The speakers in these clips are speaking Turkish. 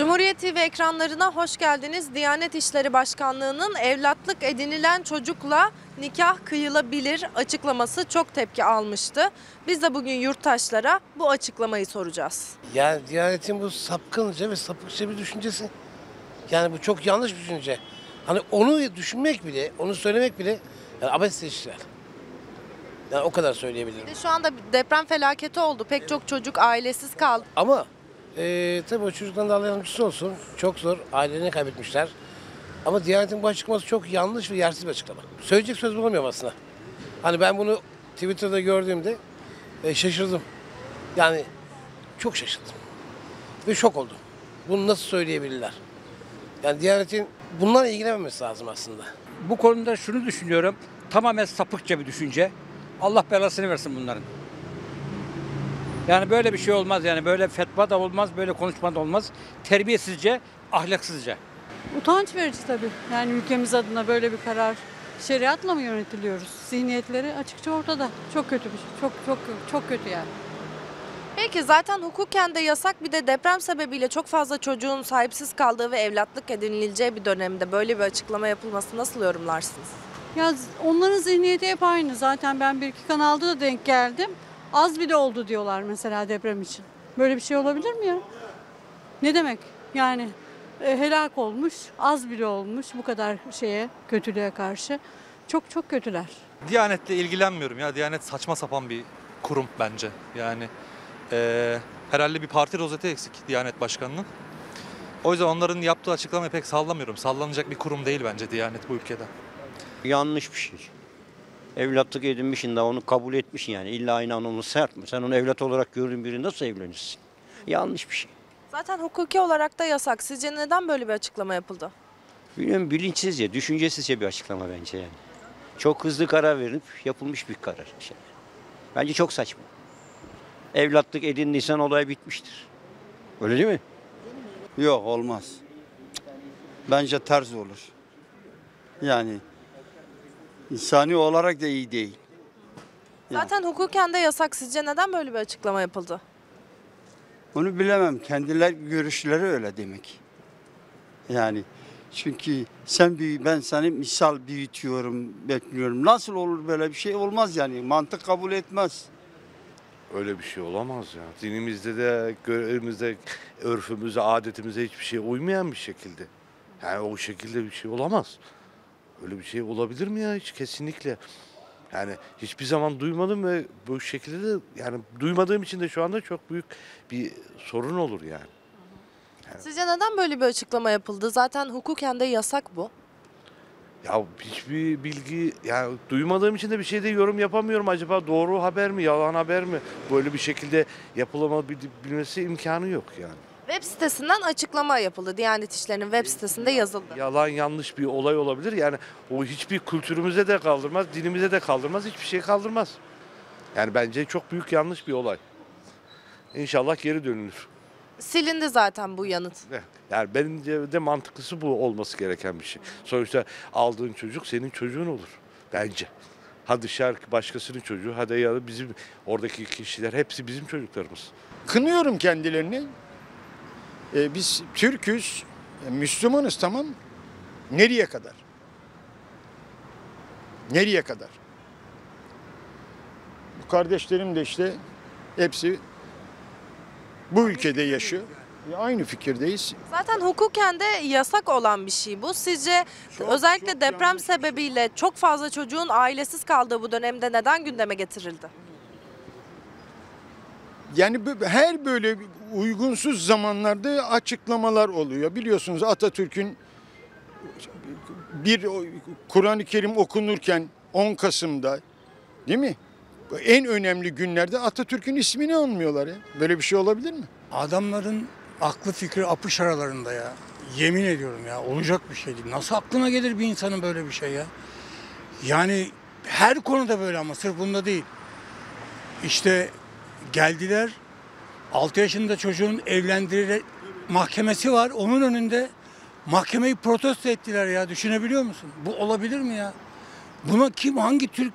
Cumhuriyet TV ekranlarına hoş geldiniz. Diyanet İşleri Başkanlığı'nın evlatlık edinilen çocukla nikah kıyılabilir açıklaması çok tepki almıştı. Biz de bugün yurttaşlara bu açıklamayı soracağız. Yani Diyanet'in bu sapkınca ve sapıkça bir düşüncesi. Yani bu çok yanlış bir düşünce. Hani onu düşünmek bile, onu söylemek bile yani abesle işler. Yani o kadar söyleyebilirim. Şu anda deprem felaketi oldu. Pek çok çocuk ailesiz kaldı. Ama eee tabii o çocukların da Allah yardımcısı olsun. Çok zor. Ailelerini kaybetmişler. Ama Diyanet'in bu açıklaması çok yanlış ve yersiz bir açıklama. Söyleyecek söz bulamıyorum aslında. Hani ben bunu Twitter'da gördüğümde e, şaşırdım. Yani çok şaşırdım. Ve şok oldum. Bunu nasıl söyleyebilirler? Yani Diyanet'in bunlarla ilgilenmemesi lazım aslında. Bu konuda şunu düşünüyorum. Tamamen sapıkça bir düşünce. Allah belasını versin bunların. Yani böyle bir şey olmaz yani böyle fetva da olmaz, böyle konuşma da olmaz. Terbiyesizce, ahlaksızca. Utanç verici tabii. Yani ülkemiz adına böyle bir karar. Şeriatla mı yönetiliyoruz? Zihniyetleri açıkça ortada. Çok kötü bir şey. Çok çok çok kötü yani. Peki zaten hukuken de yasak bir de deprem sebebiyle çok fazla çocuğun sahipsiz kaldığı ve evlatlık edinileceği bir dönemde böyle bir açıklama yapılması nasıl yorumlarsınız? Ya onların zihniyeti hep aynı. Zaten ben bir iki kanalda da denk geldim. Az bile oldu diyorlar mesela deprem için. Böyle bir şey olabilir mi ya? Ne demek? Yani e, helak olmuş, az bile olmuş bu kadar şeye, kötülüğe karşı. Çok çok kötüler. Diyanetle ilgilenmiyorum ya. Diyanet saçma sapan bir kurum bence. Yani eee, herhalde bir parti rozeti eksik Diyanet Başkanı'nın. O yüzden onların yaptığı açıklamayı pek sallamıyorum. Sallanacak bir kurum değil bence Diyanet bu ülkede. Yanlış bir şey. Evlatlık edinmişsin de onu kabul etmişsin yani. İlla aynı onu sert mi? Sen onu evlat olarak gördüğün biri nasıl evlenirsin? Yanlış bir şey. Zaten hukuki olarak da yasak. Sizce neden böyle bir açıklama yapıldı? Bilmiyorum bilinçsizce, düşüncesizce bir açıklama bence yani. Çok hızlı karar verilip yapılmış bir karar. Şey. Bence çok saçma. Evlatlık edindiysen olay bitmiştir. Öyle değil mi? Yok olmaz. Bence ters olur. Yani insani olarak da iyi değil. Zaten hukuken de yasak. Sizce neden böyle bir açıklama yapıldı? Onu bilemem. Kendiler görüşleri öyle demek. Yani çünkü sen büyü, ben seni misal büyütüyorum, bekliyorum. Nasıl olur böyle bir şey olmaz yani. Mantık kabul etmez. Öyle bir şey olamaz ya. Dinimizde de, görevimizde, örfümüze, adetimize hiçbir şey uymayan bir şekilde. Yani o şekilde bir şey olamaz. Öyle bir şey olabilir mi ya hiç kesinlikle. Yani hiçbir zaman duymadım ve bu şekilde de yani duymadığım için de şu anda çok büyük bir sorun olur yani. Sizce neden böyle bir açıklama yapıldı? Zaten hukuken de yasak bu. Ya hiçbir bilgi yani duymadığım için de bir şeyde yorum yapamıyorum. Acaba doğru haber mi, yalan haber mi? Böyle bir şekilde yapılamabilmesi imkanı yok yani. Web sitesinden açıklama yapıldı. Diyanet İşleri'nin web sitesinde yazıldı. yalan yanlış bir olay olabilir. Yani o hiçbir kültürümüze de kaldırmaz, dinimize de kaldırmaz, hiçbir şey kaldırmaz. Yani bence çok büyük yanlış bir olay. İnşallah geri dönülür. Silindi zaten bu yanıt. Yani bence de mantıklısı bu olması gereken bir şey. Sonuçta aldığın çocuk senin çocuğun olur bence. Ha dışarı başkasının çocuğu, ha da ya da bizim oradaki kişiler hepsi bizim çocuklarımız. Kınıyorum kendilerini. Ee, biz Türk'üz, e, Müslümanız tamam. Nereye kadar? Nereye kadar? Bu kardeşlerim de işte hepsi bu ülkede yaşıyor. E, Aynı fikirdeyiz. Zaten hukuken de yasak olan bir şey bu. Sizce özellikle deprem sebebiyle çok fazla çocuğun ailesiz kaldığı bu dönemde neden gündeme getirildi? Yani her böyle uygunsuz zamanlarda açıklamalar oluyor. Biliyorsunuz Atatürk'ün bir Kur'an-ı Kerim okunurken 10 Kasım'da değil mi? En önemli günlerde Atatürk'ün ismini anmıyorlar ya. Böyle bir şey olabilir mi? Adamların aklı fikri apış aralarında ya. Yemin ediyorum ya olacak bir şey değil. Nasıl aklına gelir bir insanın böyle bir şey ya? Yani her konuda böyle ama sırf bunda değil. İşte geldiler 6 yaşında çocuğun evlendirerek mahkemesi var. Onun önünde mahkemeyi protesto ettiler ya. Düşünebiliyor musun? Bu olabilir mi ya? Buna kim hangi Türk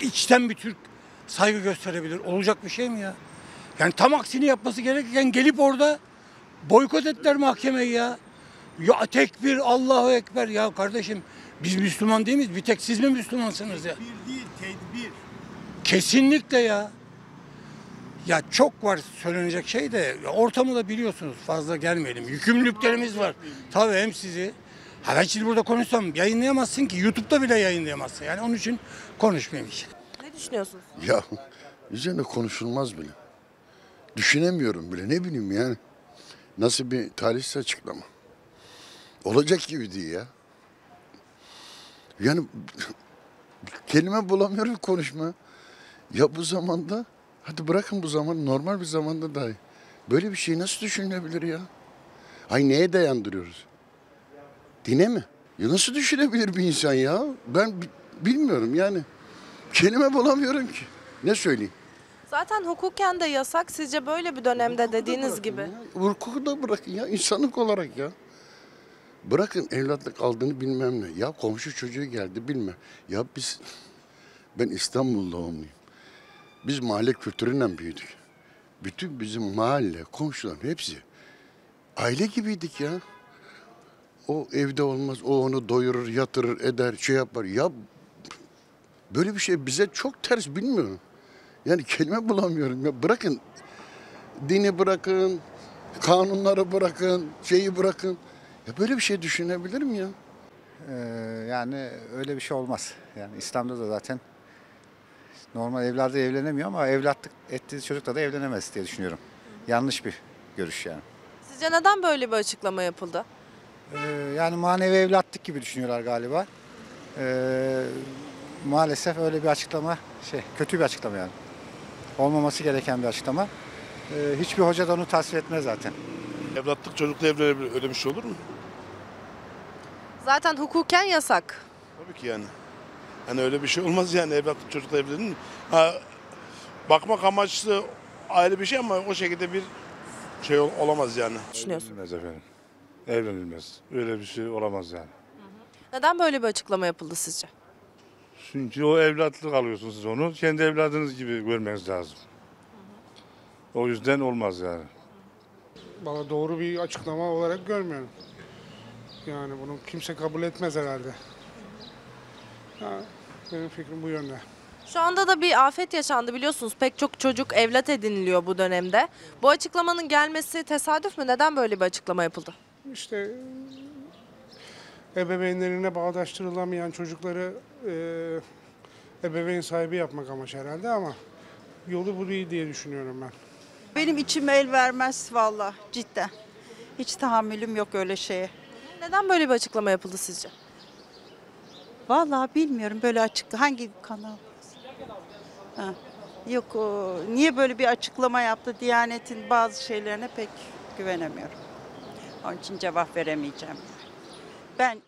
içten bir Türk saygı gösterebilir? Olacak bir şey mi ya? Yani tam aksini yapması gerekirken gelip orada Boykot ettiler mahkemeyi ya. Ya tekbir Allahu Ekber ya kardeşim biz Müslüman değil miyiz? Bir tek siz mi Müslümansınız ya? Bir değil, tedbir. Kesinlikle ya. Ya çok var söylenecek şey de ya ortamı da biliyorsunuz fazla gelmeyelim. Yükümlülüklerimiz var. Tabii hem sizi. Ha ben şimdi burada konuşsam yayınlayamazsın ki. YouTube'da bile yayınlayamazsın. Yani onun için konuşmayayım hiç. Ne düşünüyorsunuz? Ya üzerine konuşulmaz bile. Düşünemiyorum bile ne bileyim yani. Nasıl bir talihsiz açıklama. Olacak gibi değil ya. Yani kelime bulamıyorum konuşma. Ya bu zamanda hadi bırakın bu zaman normal bir zamanda dahi. Böyle bir şey nasıl düşünülebilir ya? Ay neye dayandırıyoruz? Dine mi? Ya nasıl düşünebilir bir insan ya? Ben bi- bilmiyorum yani. Kelime bulamıyorum ki. Ne söyleyeyim? Zaten hukuken de yasak. Sizce böyle bir dönemde dediğiniz gibi. Hukuku da bırakın ya insanlık olarak ya. Bırakın evlatlık aldığını bilmem ne. Ya komşu çocuğu geldi bilme. Ya biz ben İstanbul doğumluyum. Biz mahalle kültüründen büyüdük. Bütün bizim mahalle, komşular hepsi aile gibiydik ya. O evde olmaz, o onu doyurur, yatırır, eder, şey yapar. Ya böyle bir şey bize çok ters bilmiyorum. Yani kelime bulamıyorum ya. Bırakın dini bırakın, kanunları bırakın, şeyi bırakın. Ya böyle bir şey düşünebilir mi ya? Ee, yani öyle bir şey olmaz. Yani İslam'da da zaten normal evlerde evlenemiyor ama evlatlık ettiği çocukla da evlenemez diye düşünüyorum. Yanlış bir görüş yani. Sizce neden böyle bir açıklama yapıldı? Ee, yani manevi evlatlık gibi düşünüyorlar galiba. Ee, maalesef öyle bir açıklama şey kötü bir açıklama yani. Olmaması gereken bir açıklama. Ee, hiçbir hoca da onu tasvir etmez zaten. Evlatlık çocukla evlenebilir. Öyle bir şey olur mu? Zaten hukuken yasak. Tabii ki yani. Hani öyle bir şey olmaz yani evlatlık çocukla evlenir? Ha, bakmak amaçlı ayrı bir şey ama o şekilde bir şey ol- olamaz yani. Düşünüyorsun. Evlenilmez efendim. Evlenilmez. Öyle bir şey olamaz yani. Neden böyle bir açıklama yapıldı sizce? Çünkü o evlatlık alıyorsunuz siz onu. Kendi evladınız gibi görmeniz lazım. O yüzden olmaz yani. Valla doğru bir açıklama olarak görmüyorum. Yani bunu kimse kabul etmez herhalde. Ha, benim fikrim bu yönde. Şu anda da bir afet yaşandı biliyorsunuz. Pek çok çocuk evlat ediniliyor bu dönemde. Bu açıklamanın gelmesi tesadüf mü? Neden böyle bir açıklama yapıldı? İşte ebeveynlerine bağdaştırılamayan çocukları e, ebeveyn sahibi yapmak amaç herhalde ama yolu bu değil diye düşünüyorum ben. Benim içim el vermez valla cidden. Hiç tahammülüm yok öyle şeye. Neden böyle bir açıklama yapıldı sizce? Vallahi bilmiyorum böyle açık hangi kanal? Ha. Yok o, niye böyle bir açıklama yaptı Diyanet'in bazı şeylerine pek güvenemiyorum. Onun için cevap veremeyeceğim. Ben